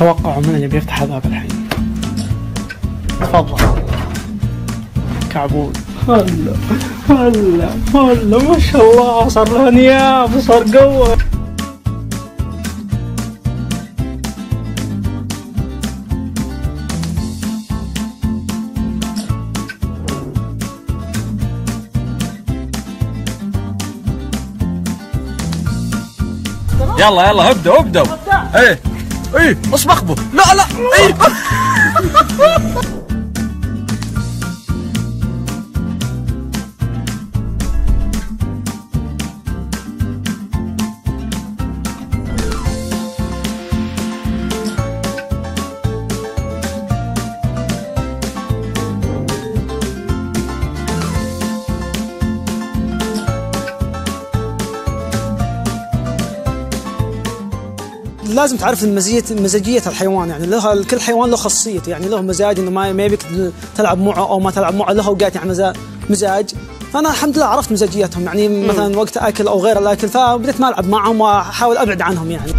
توقعوا من اللي بيفتح الباب الحين. تفضل. كعبون هلا هلا هلا ما شاء الله صار له انياب وصار قوه يلا يلا ابدأ. أبدأ. إيه. إيه اصبح به. لا لا إيه. لازم تعرف مزية مزاجية الحيوان يعني له كل حيوان له خاصيته يعني له مزاج إنه ما ما يبيك تلعب معه أو ما تلعب معه له اوقات يعني مزا- مزاج. فأنا الحمد لله عرفت مزاجيتهم يعني مثلا وقت أكل أو غير الأكل فبديت ما ألعب معهم وأحاول أبعد عنهم يعني.